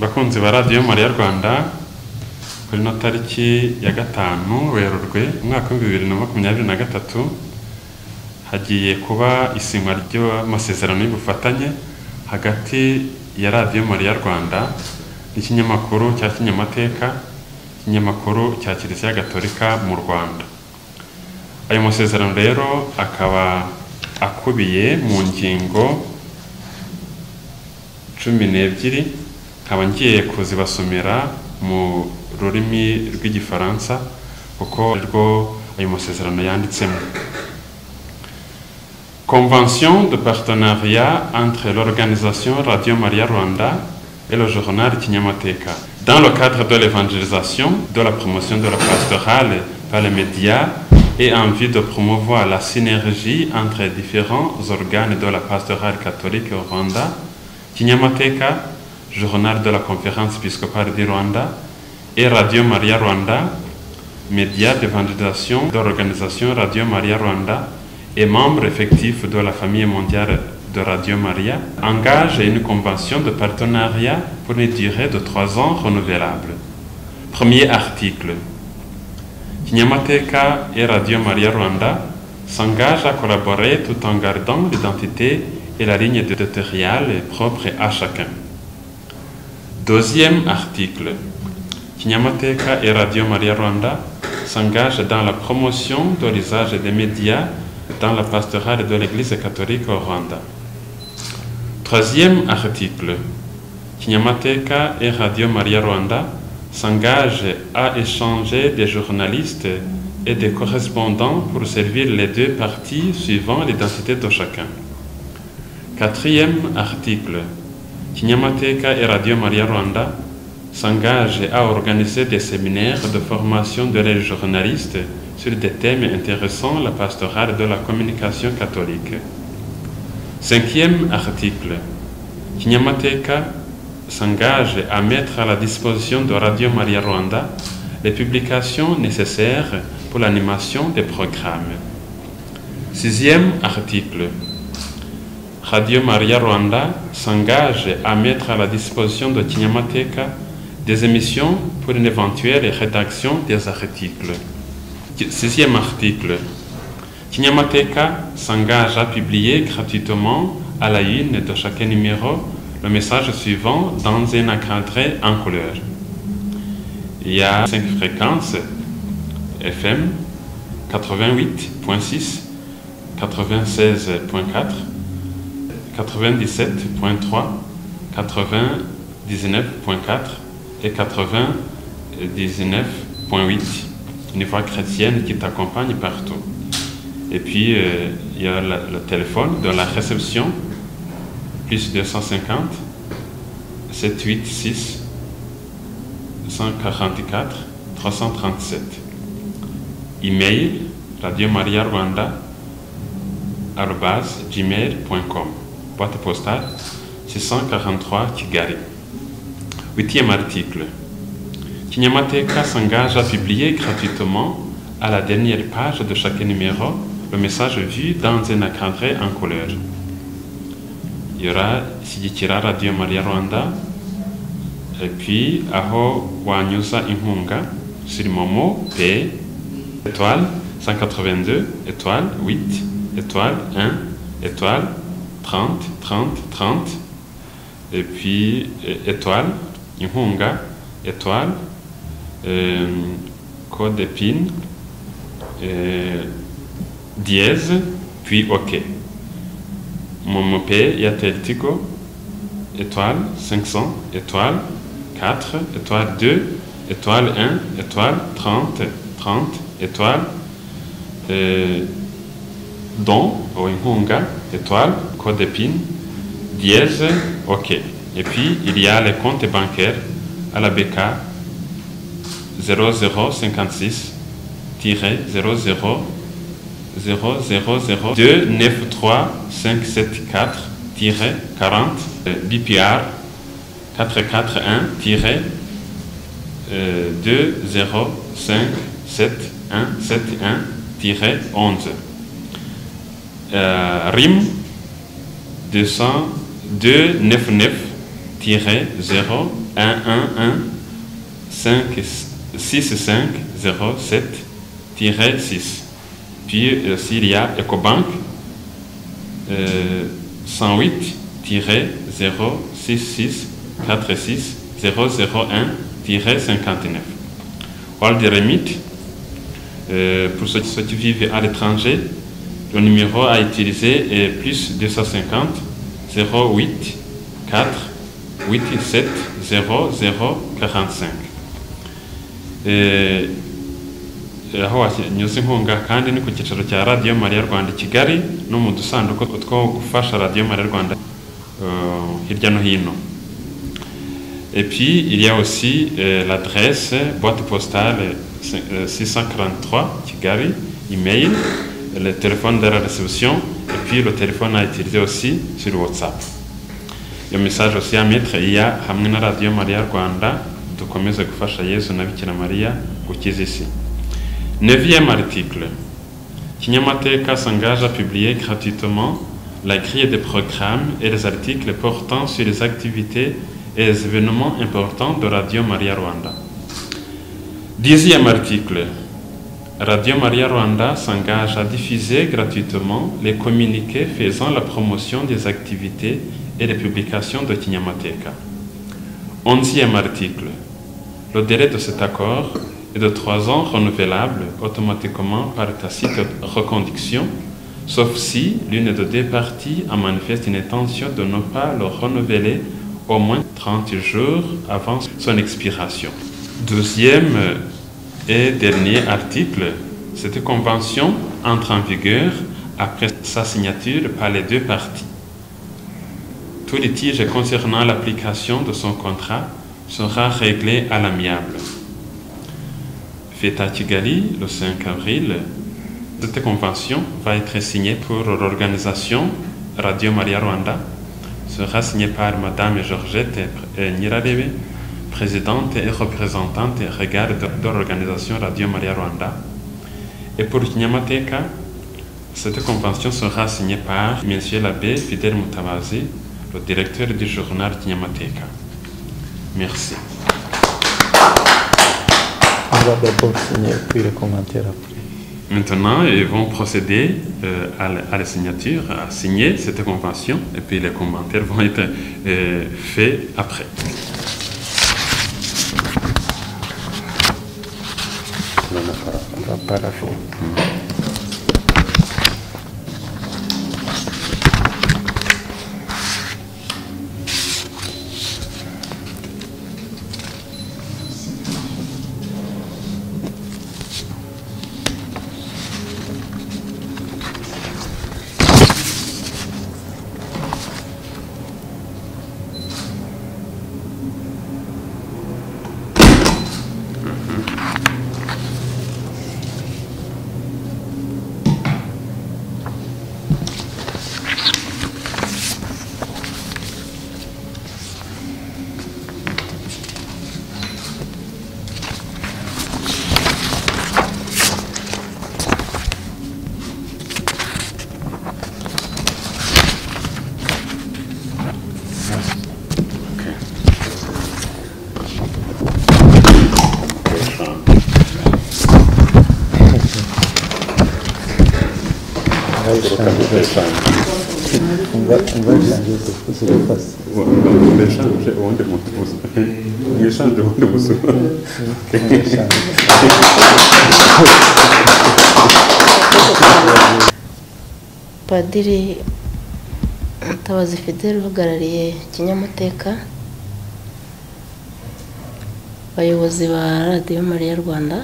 bakunzi ba radiyo mariya rwanda kuri ino tariki ya gatanu werurwe umwaka w'ibihumbi bibiri na makumyabiri na gatatu hagiye kuba isinywa ry'amasezerano y'ubufatanye hagati ya radiyo mariya rwanda n'ikinyamakuru cya kinyamateka ikinyamakuru cya kiliziya gatolika mu rwanda. Ayo masezerano rero akaba akubiye mu ngingo cumi n'ebyiri convention de partenariat entre l'organisation radio maria rwanda et le journal kinyamateka dans le cadre de l'évangélisation de la promotion de la pastorale par les médias et en vue de promouvoir la synergie entre différents organes de la pastorale catholique au Rwanda, Kinyamateka, journal de la conférence épiscopale du Rwanda, et Radio Maria Rwanda, média d'évangélisation de l'organisation Radio Maria Rwanda et membre effectif de la famille mondiale de Radio Maria, engage une convention de partenariat pour une durée de trois ans renouvelable. Premier article. Kinyamateka et Radio Maria Rwanda s'engagent à collaborer tout en gardant l'identité et la ligne éditoriale propre à chacun. Deuxième article. Kinyamateka et Radio Maria Rwanda s'engagent dans la promotion de l'usage des médias dans la pastorale de l'Église catholique au Rwanda. Troisième article. Kinyamateka et Radio Maria Rwanda s'engagent à échanger des journalistes et des correspondants pour servir les deux parties suivant l'identité de chacun. Quatrième article. Kinyamateka et Radio Maria Rwanda s'engagent à organiser des séminaires de formation de les journalistes sur des thèmes intéressant la pastorale de la communication catholique. Cinquième article. Kinyamateka s'engage à mettre à la disposition de Radio Maria Rwanda les publications nécessaires pour l'animation des programmes. Sixième article. Radio Maria Rwanda s'engage à mettre à la disposition de Kinyamateka des émissions pour une éventuelle rédaction des articles. Sixième article. Kinyamateka s'engage à publier gratuitement à la une de chaque numéro le message suivant dans un encadré en couleur. Il y a cinq fréquences FM 88.6, 96.4, 97.3, 99.4 et 99.8. Une voix chrétienne qui t'accompagne partout. Et puis, euh, il y a le téléphone de la réception, plus 250 786 144 337. Email Radio Maria Rwanda arobase gmail.com. Boîte postale 643 Kigali. Huitième article. Kinyamateka s'engage à publier gratuitement à la dernière page de chaque numéro le message vu dans un encadré en couleur. Il y aura Shyigikira Radio Maria Rwanda, et puis aho wanyuza inkunga sur Momo P étoile 182 étoile 8 étoile 1 étoile 30 30 30 et puis étoile inkunga étoile euh, code PIN euh, dièse puis OK. P Yatel Tigo étoile 500 étoile 4 étoile 2 étoile 1 étoile 30 30 étoile euh, don ou inkunga étoile code PIN dièse OK. Et puis il y a les comptes bancaires à la BK 0056 00 000 293 574 40 BPR 441 2057171 euh, RIM 200 299 0 1 1 1 5 6 5 0 7 6 puis aussi il y a EcoBank euh, 108 0 6 6 4 6 0 0 1 59 World Remit euh, pour ceux qui vivent à l'étranger le numéro à utiliser est plus 250 08 4 87 00 45 Eh, aho wanyuze inkunga kandi ni ku cyicaro cya radiyo mariya rwanda rwanda et puis il y a aussi euh, l'adresse boîte postale euh, 643 kigali email le téléphone de la réception et puis le téléphone à utiliser aussi sur whatsapp iyo message aussi à mettre iya hamwe na radiyo mariya rwanda dukomeze gufasha yesu na bikira mariya gukiza isi neuvième article kinyamateka s'engage à publier gratuitement la grille des programmes et les articles portant sur les activités et les événements importants de Radio Maria Rwanda. Dixième article. Radio Maria Rwanda s'engage à diffuser gratuitement les communiqués faisant la promotion des activités et des publications de Kinyamateka. Onzième article. Le délai de cet accord est de trois ans renouvelable automatiquement par tacite reconduction, sauf si l'une des deux parties a manifesté une intention de ne pas le renouveler au moins 30 jours avant son expiration. Deuxième et dernier article, cette convention entre en vigueur après sa signature par les deux parties. Tout litige concernant l'application de son contrat sera réglé à l'amiable. À Kigali le 5 avril, cette convention va être signée pour l'organisation Radio Maria Rwanda sera signée par Madame Georgette Nirarebe, présidente et représentante regard de, de l'organisation Radio Maria Rwanda. Et pour Kinyamateka, cette convention sera signée par M. l'abbé Fidel Mutabazi, le directeur du journal Kinyamateka. Merci. On va d'abord signer puis les commentaires après. Maintenant, ils vont procéder euh, à, la, à, la, signature, à signer cette convention, et puis les commentaires vont être euh, faits après. Tá, para, para, para, Padiri mutabazi fidele uhagarariye kinyamateka abayobozi ba radiyo mariya rwanda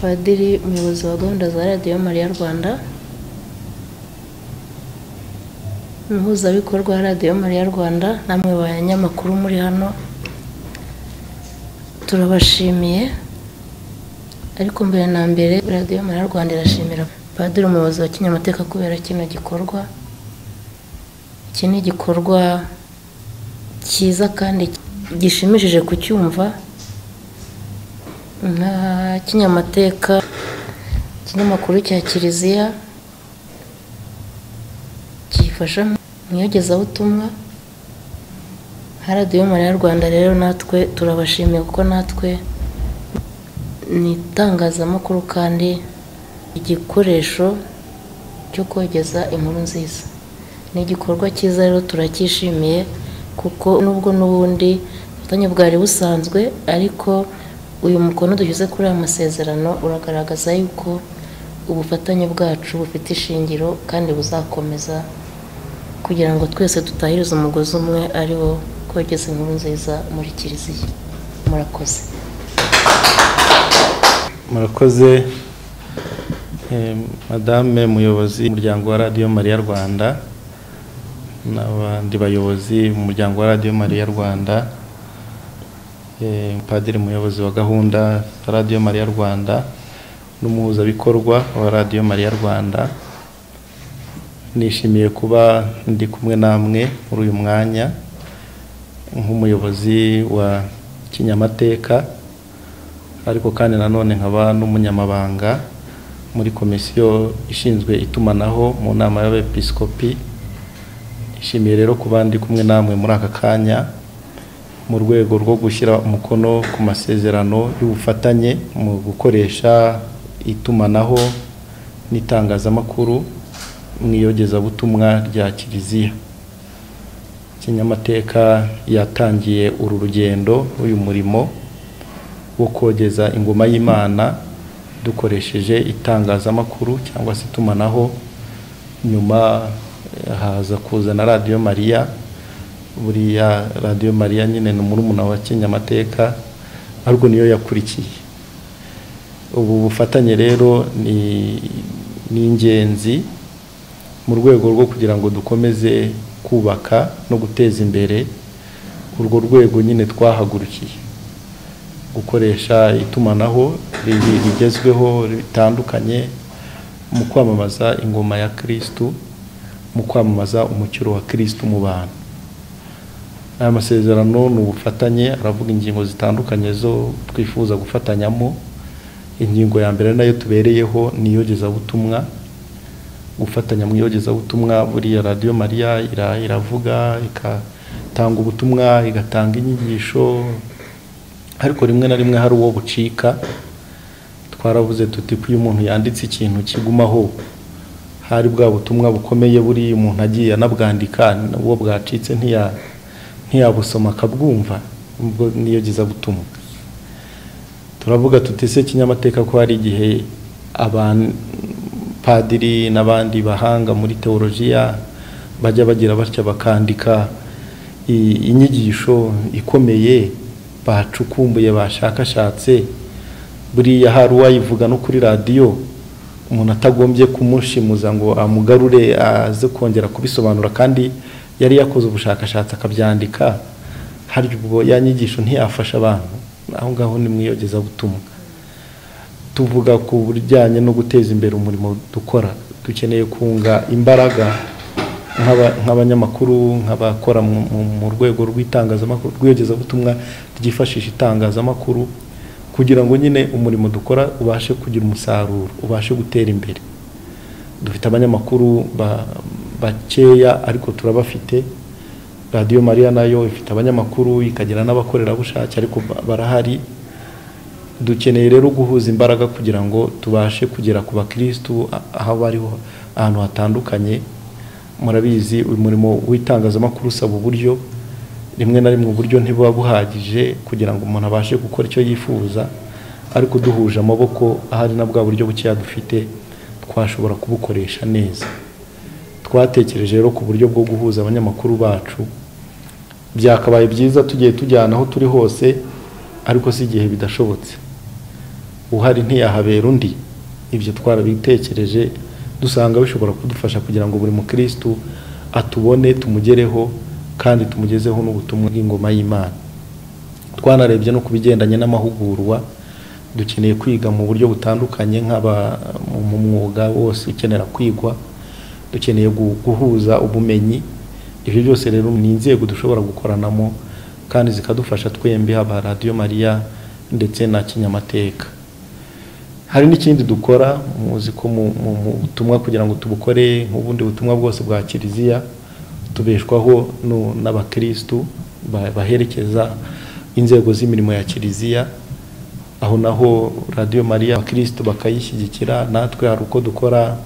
padiri umuyobozi wa gahunda za radiyo mariya rwanda umuhuzabikorwa wa radiyo mariya rwanda namwe banyamakuru muri hano turabashimiye ariko mbere na mbere radiyo mariya rwanda irashimira padiri umuyobozi wa kinyamateka kubera kino gikorwa. Iki ni igikorwa cyiza kandi gishimishije kucyumva. Nka kinyamateka ikinyamakuru cya kiliziya gifasha mu iyogezabutumwa radiyo mariya rwanda rero natwe turabashimiye kuko natwe ni itangazamakuru kandi igikoresho cyo kogeza inkuru nziza. Ni igikorwa cyiza rero turacyishimiye kuko nubwo n'ubundi ubufatanye bwari busanzwe ariko uyu mukono dushyize kuri aya masezerano uragaragaza yuko ubufatanye bwacu bufite ishingiro kandi buzakomeza kugira ngo twese dutahirize umugozi umwe ari wo kogeza inkuru nziza muri kiliziya. Murakoze. Murakoze eh, madame muyobozi w'umuryango wa radiyo mariya rwanda n'abandi bayobozi mu muryango wa radiyo mariya rwanda eh, padiri muyobozi wa gahunda radiyo mariya rwanda n'umuhuzabikorwa wa radiyo mariya rwanda. Nishimiye kuba ndi kumwe namwe muri uyu mwanya nk'umuyobozi wa kinyamateka ariko kandi nanone nkaba n'umunyamabanga muri komisiyo ishinzwe itumanaho mu nama y'abepiskopi. Nishimiye rero kuba ndi kumwe namwe muri aka kanya mu rwego rwo gushyira umukono ku masezerano y'ubufatanye mu gukoresha itumanaho n'itangazamakuru. Mu iyogezabutumwa rya kiliziya. Kinyamateka yatangiye uru rugendo uyu murimo wo kogeza ingoma y'imana dukoresheje itangazamakuru cyangwa se itumanaho nyuma haza kuzana radiyo mariya buriya radiyo mariya nyine ni murumuna wa kinyamateka ariko niyo yakurikiye. Ubu bufatanye rero ni ingenzi mu rwego rwo kugira ngo dukomeze kubaka no guteza imbere urwo rwego nyine twahagurukiye. Gukoresha itumanaho ri- rigezweho ritandukanye mu kwamamaza ingoma ya kirisitu mu kwamamaza umukiro wa kirisitu mu bantu. Aya masezerano ni ubufatanye aravuga ingingo zitandukanye zo twifuza gufatanyamo. Ingingo ya mbere na yo tubereyeho ni iyogezabutumwa gufatanya mu iyogezabutumwa buriya radiyo mariya ira- iravuga igatanga ubutumwa igatanga inyigisho. Ariko rimwe na rimwe hari uwo bucika twaravuze tuti ko iyo umuntu yanditse ikintu kigumaho hari bwa butumwa bukomeye buriya umuntu agiye anabwandika uwo bwacitse ntiya ntiyabusoma akabwumva. Ubwo niyogezabutumwa turavuga tuti se kinyamateka ko hari igihe abapadiri n'abandi bahanga muri teolojiya bajya bagira batya bakandika inyigisho ikomeye bacukumbuye bashakashatse. Buriya hari uwayivuga no kuri radiyo umuntu atagombye kumushimuza ngo amugarure aze kongera kubisobanura. Kandi yari yakoze ubushakashatsi akabyandika hari ubwo ya nyigisho ntiyafasha abantu. Aho ngaho ni mu iyogezabutumwa. Tuvuga ku bijyanye no guteza imbere umurimo dukora. Dukeneye kunga imbaraga nk'aba- nk'abanyamakuru nk'abakora mu- rwego rw'itangazamakuru rw'iyogezabutumwa ryifashisha itangazamakuru kugira ngo nyine umurimo dukora ubashe kugira umusaruro ubashe gutera imbere. Dufite abanyamakuru ba- bakeya ariko turabafite. Radiyo mariya na yo ifite abanyamakuru ikagira n'abakorerabushake ariko ba- barahari. Dukeneye rero guhuza imbaraga kugira ngo tubashe kugera ku bakirisitu aho bariho ahantu hatandukanye. Murabizi uyu murimo w'itangazamakuru usaba uburyo rimwe na rimwe uburyo ntibuba buhagije kugira ngo umuntu abashe gukora icyo yifuza. Ariko duhuje amaboko ahari na bwa buryo bukeya dufite twashobora kubukoresha neza. Twatekereje rero ku buryo bwo guhuza abanyamakuru bacu. Byakabaye byiza tugiye tujyana aho turi hose ariko si igihe bidashobotse. Uhari ntiyahabera undi ibyo twarabitekereje dusanga bishobora kudufasha kugira ngo buri mukirisitu atubone tumugereho kandi tumugezeho n'ubutumwa bw'ingoma y'imana. Twanarebye no ku bigendanye n'amahugurwa dukeneye kwiga mu buryo butandukanye nk'aba mu mwuga wose ukenera kwigwa dukeneye gu- guhuza ubumenyi. Ibyo byose rero ni inzego dushobora gukoranamo kandi zikadufasha twembi haba radiyo mariya ndetse na kinyamateka. Hari n'ikindi dukora muzi ko mu butumwa kugira ngo tubukore nk'ubundi butumwa bwose bwa kiliziya tubeshwaho n'abakirisitu ba- baherekeza inzego z'imirimo ya kiliziya aho naho radiyo mariya abakirisitu bakayishyigikira natwe hari uko dukora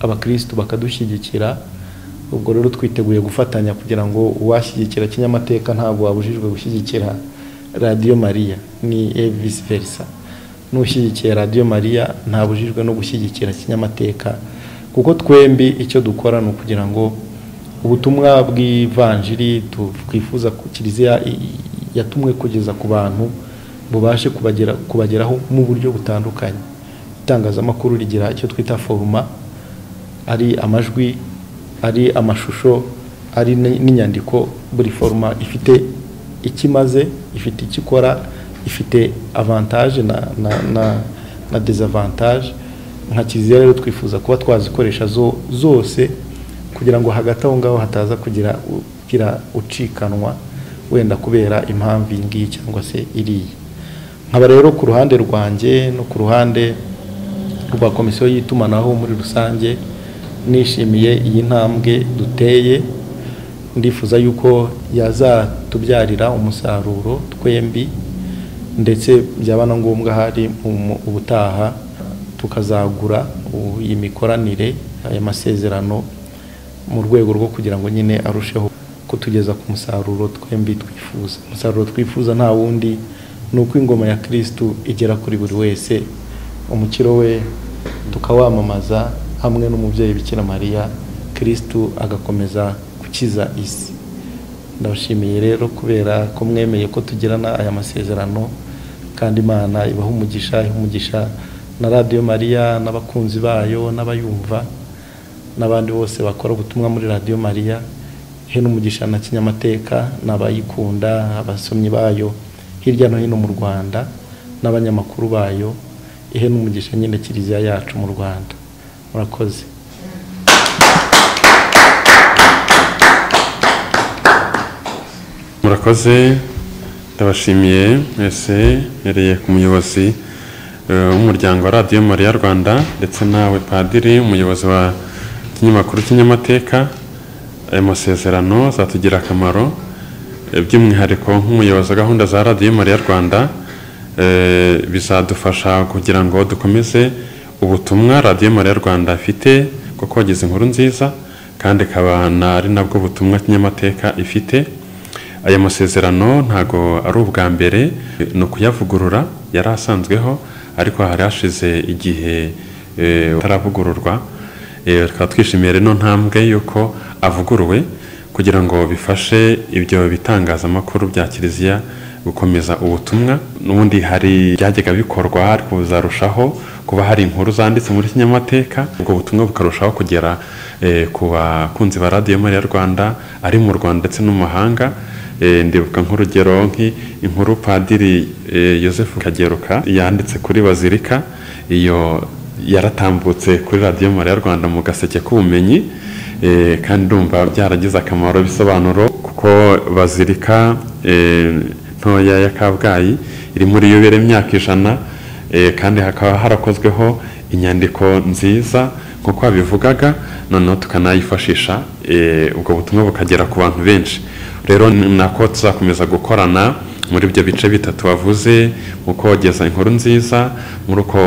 abakirisitu bakadushyigikira ubwo rero twiteguye gufatanya kugira ngo uwashyigikira kinyamateka ntabwo wabujijwe gushyigikira radiyo mariya ni verisa n'ushyigikiye radiyo mariya ntabujijwe no gushyigikira kinyamateka kuko twembi icyo dukora ni ukugira ngo ubutumwa bw'ivanjiri twifuza ku kiliziya yatumwe kugeza ku bantu bubashe kubagera kubageraho mu buryo butandukanye. Itangazamakuru rigira icyo twita foruma ari amajwi ari amashusho ari n'inyandiko buri foruma ifite icyo imaze ifite icyo ikora ifite avantage na, na, na, na desavantage. Nka kiliziya rero twifuza kuba twazikoresha zo, zose kugira ngo hagati aho ngaho hataza kugira ugira ucikanwa wenda kubera impamvu iyi ngiyi cyangwa se iriya. Nkaba rero ku ruhande rwanjye no ku ruhande rwa komisiyo y'itumanaho muri rusange nishimiye iyi ntambwe duteye. Ndifuza yuko yazatubyarira umusaruro twembi ndetse byaba na ngombwa hari ubutaha tukazagura iyi mikoranire aya masezerano mu rwego rwo kugira ngo nyine arusheho kutugeza ku musaruro twembi twifuza. Umusaruro twifuza nta wundi ni uko ingoma ya kirisitu igera kuri buri wese. Umukiro we tukawamamaza hamwe n'umubyeyi bikira mariya kirisitu agakomeza gukiza isi. Ndabashimiye rero kubera ko mwemeye ko tugirana aya masezerano kandi imana ibaha umugisha iha umugisha na radiyo mariya n'abakunzi bayo n'abayumva n'abandi bose bakora ubutumwa muri radiyo mariya ihe n'umugisha na kinyamateka n'abayikunda abasomyi bayo hirya no hino mu rwanda n'abanyamakuru bayo. Ihe n'umugisha nyine kiliziya yacu mu rwanda. Murakoze. Murakoze ndabashimiye mwese mpereye ku muyobozi eh, w'umuryango wa radiyo mariya rwanda ndetse nawe padiri umuyobozi wa kinyamakuru kinyamateka. Ayo masezerano azatugirira akamaro eh, by'umwihariko nk'umuyobozi wa gahunda za radiyo mariya rwanda eh, bizadufasha kugira ngo dukomeze ubutumwa radiyo mariya rwanda ifite bwo kogeza inkuru nziza kandi ikaba ari nabwo butumwa kinyamateka ifite. Aya masezerano ntago ari ubwa mbere ni ukuyavugurura yari asanzweho ariko hari hashize igihe eh, ataravugururwa. Eh, tukaba twishimiye rero ntambwe y'uko avuguruwe kugira ngo bifashe ibyo bitangazamakuru bya kiliziya gukomeza ubutumwa. N'ubundi hari byajyaga bikorwa ariko buzarushaho kuba hari inkuru zanditse muri kinyamateka. Ubwo butumwa bukarushaho kugera eh, ku bakunzi ba radiyo mariya rwanda ari mu rwanda ndetse no mu mahanga ndibuka nk'urugero nk'inkuru padiri eh, Joseph Kageruka yanditse kuri bazilika. Iyo yaratambutse kuri radiyo mariya rwanda mu gaseke k'ubumenyi. Eh, kandi ndumva byaragize akamaro bisobanuro kuko bazilika eh, ntoya ya kabgayi iri muri yubere imyaka ijana. Eh, kandi hakaba harakozweho inyandiko nziza nk'uko babivugaga noneho tukanayifashisha eh, ubwo butumwa bukagera ku bantu benshi. Rero ni nako tuzakomeza gukorana muri ibyo bice bitatu wavuze mu kogeza inkuru nziza muri uko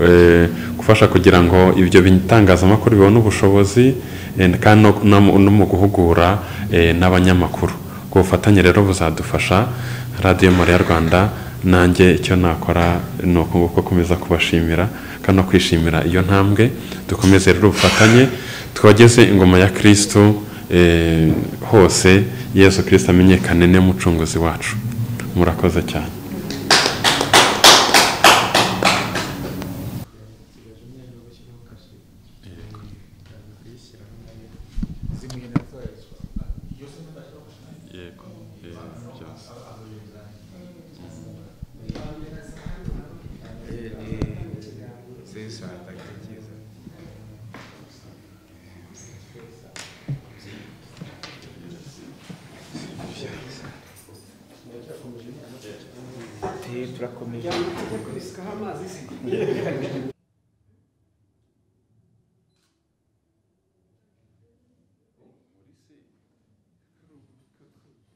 eh, gufasha kugira ngo ibyo bitangazamakuru bibone ubushobozi eh, kandi no- mu- guhugura eh, n'abanyamakuru. Ubwo bufatanye rero buzadufasha radiyo mariya rwanda nanjye icyo nakora ni uku nguko komeza kubashimira kandi no kwishimira iyo ntambwe. Dukomeze rero ubufatanye twogeze ingoma ya kirisitu hose yesu kirisito amenyekane n'umucunguzi wacu. Murakoze cyane. see. Who could